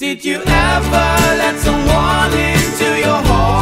Did you ever let someone into your heart?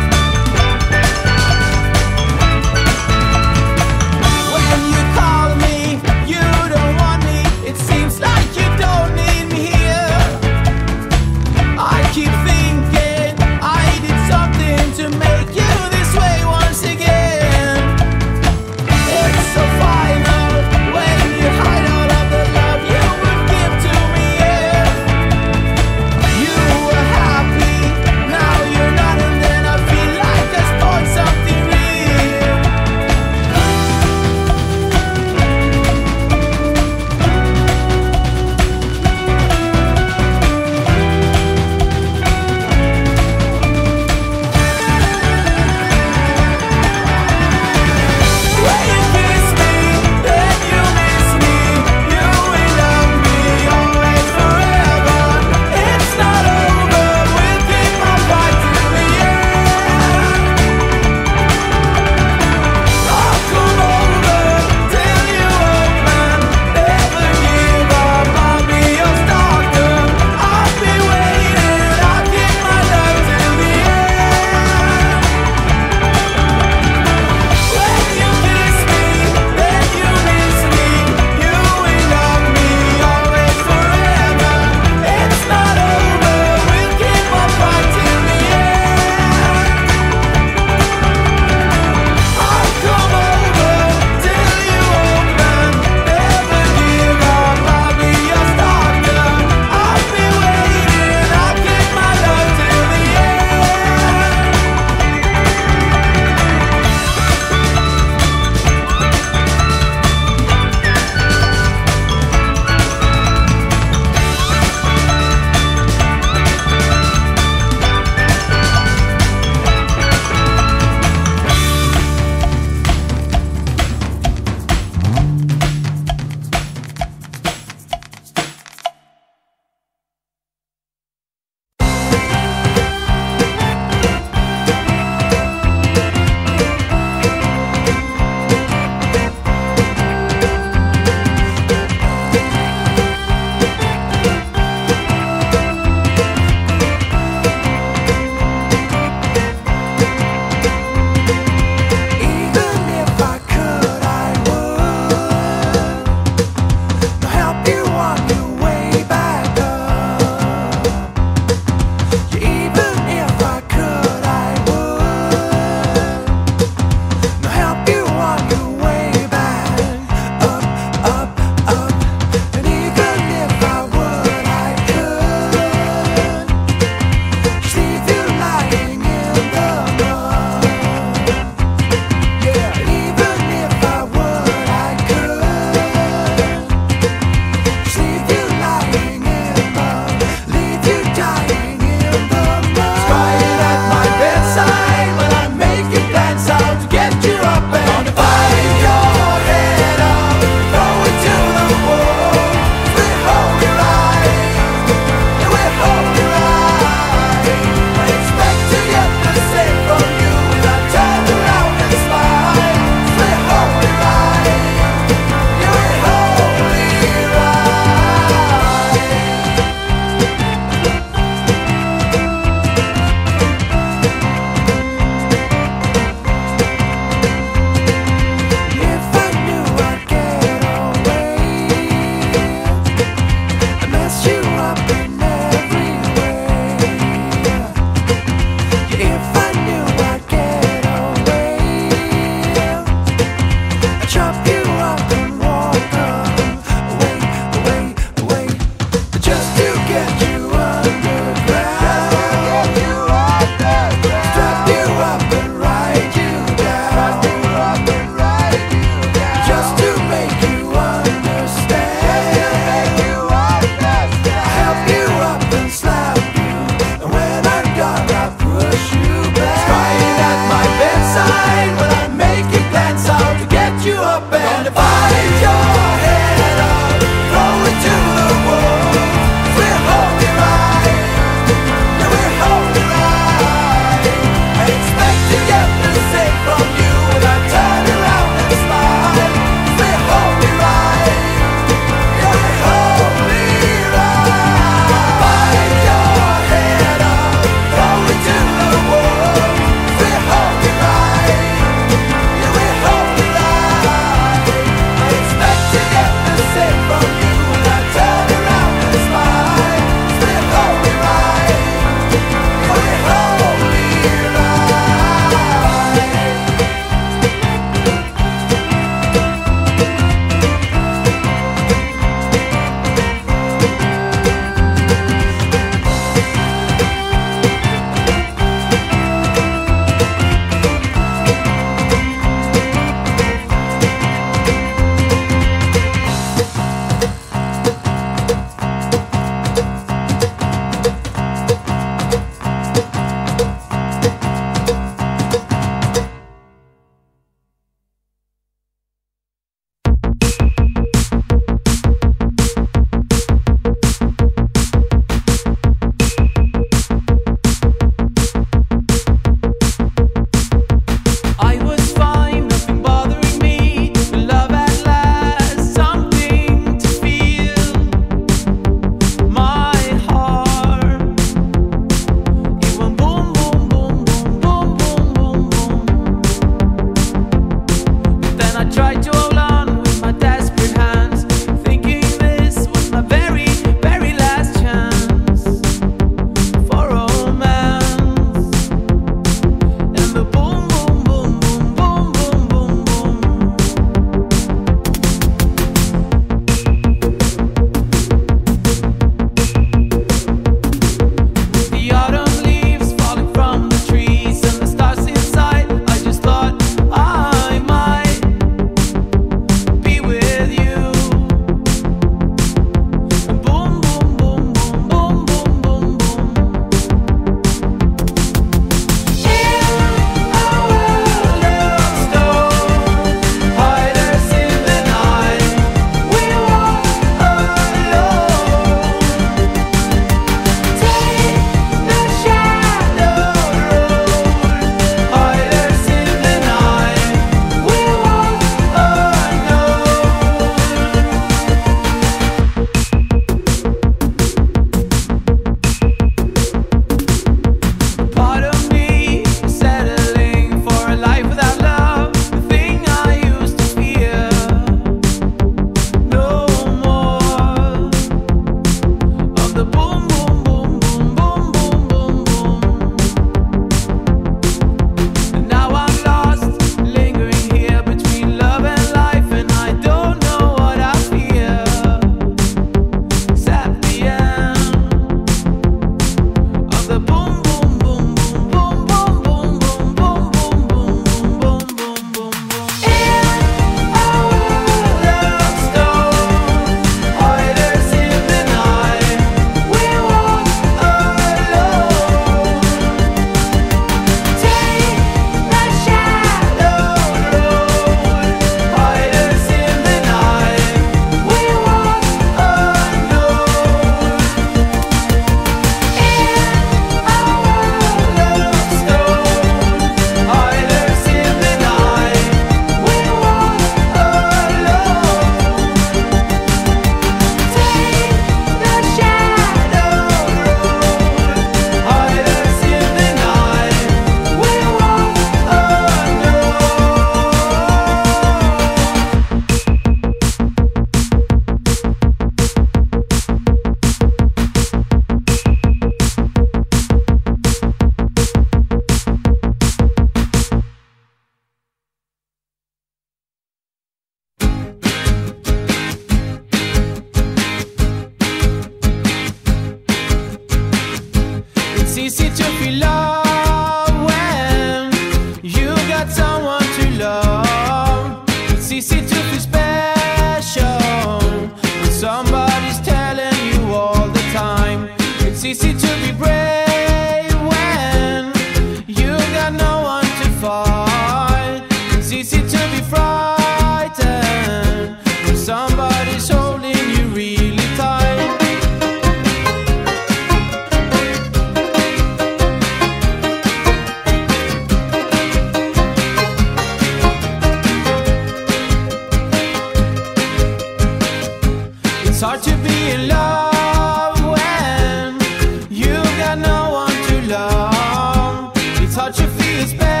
freedom. You touch, it feels bad.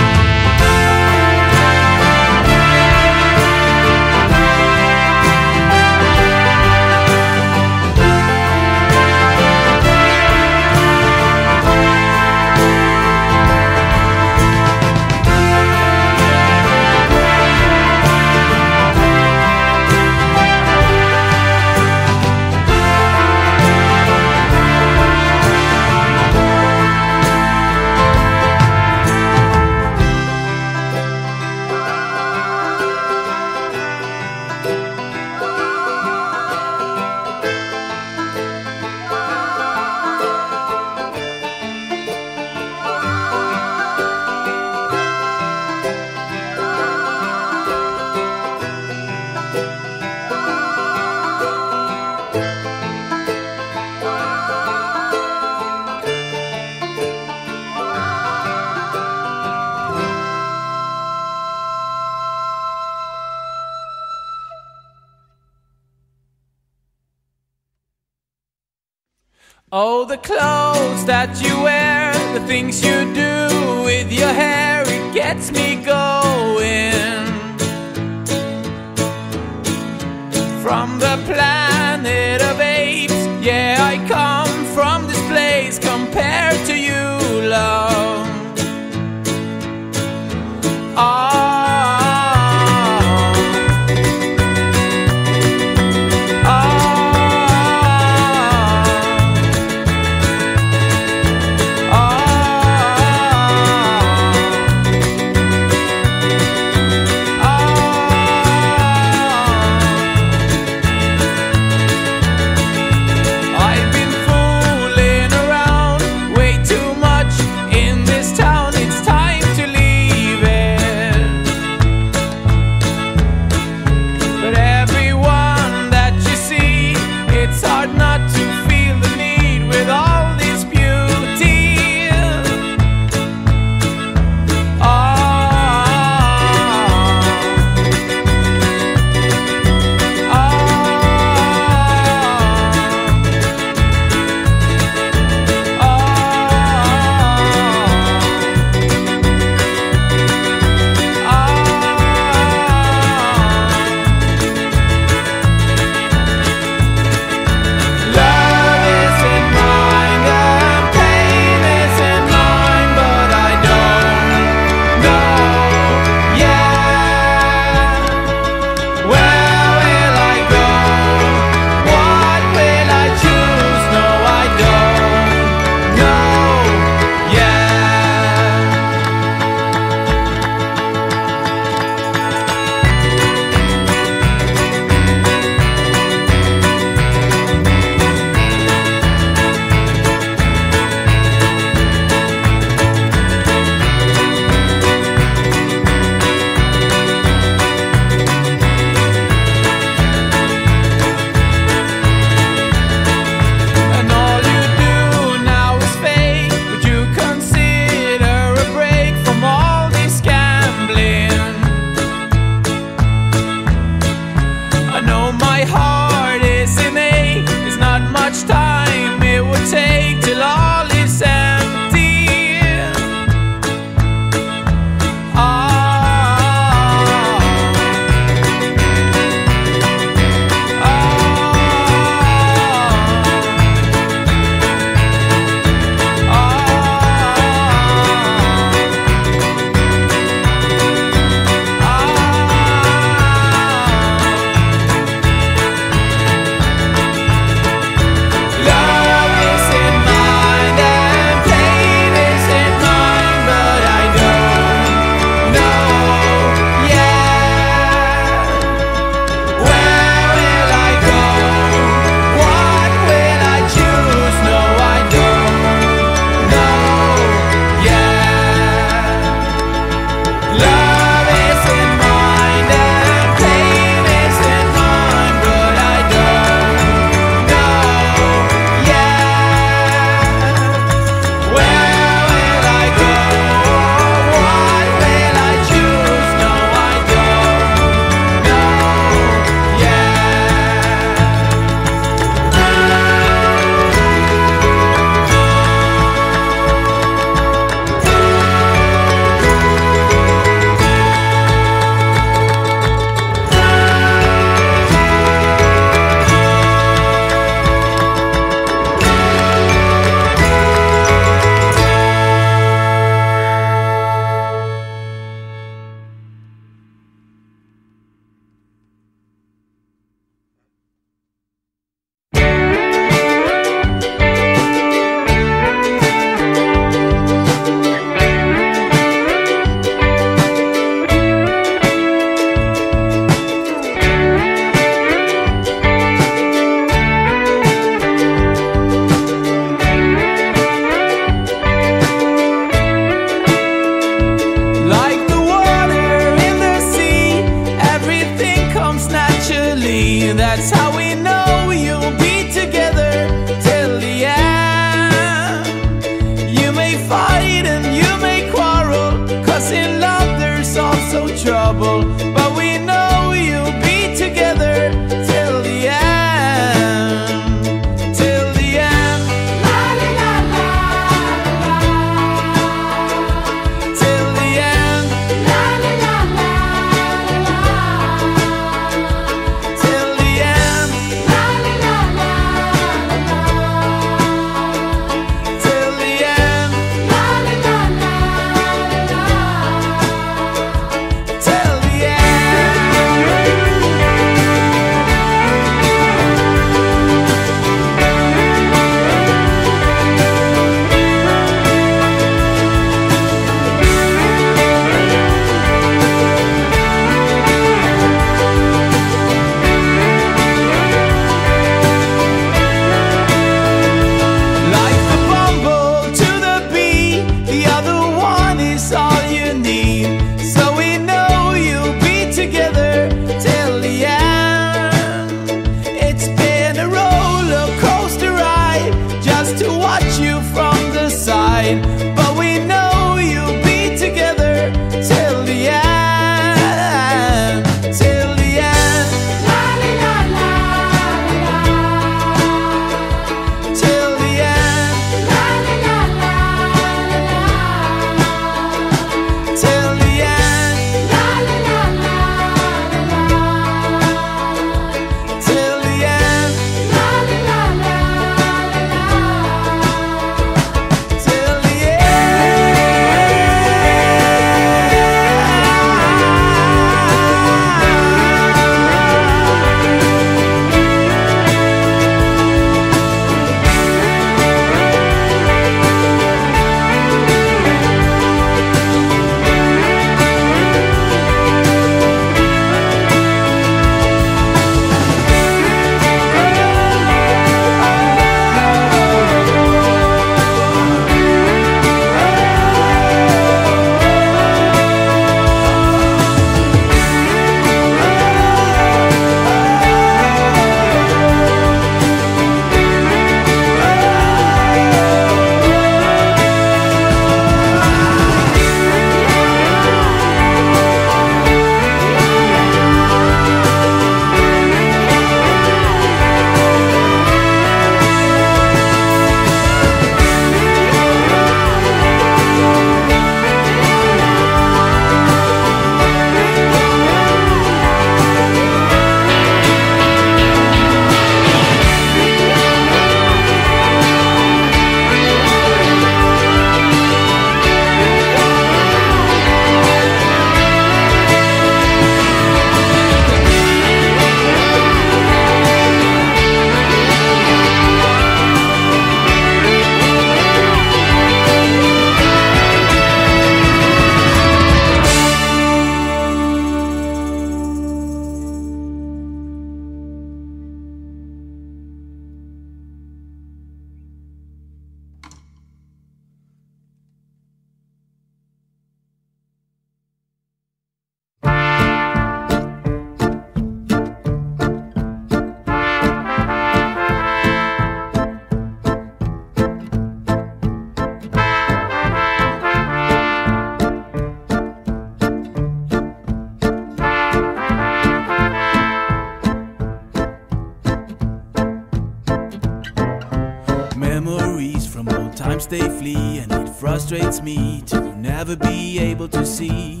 hurts me to never be able to see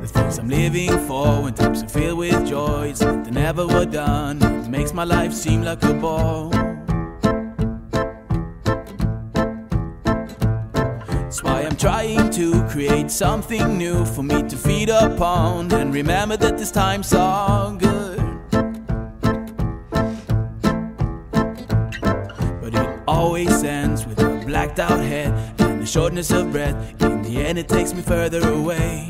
the things I'm living for when times are filled with joys that never were done. It makes my life seem like a ball. That's why I'm trying to create something new for me to feed upon and remember that this time's song. always ends with a blacked out head and the shortness of breath. In the end, it takes me further away.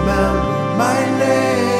remember my name.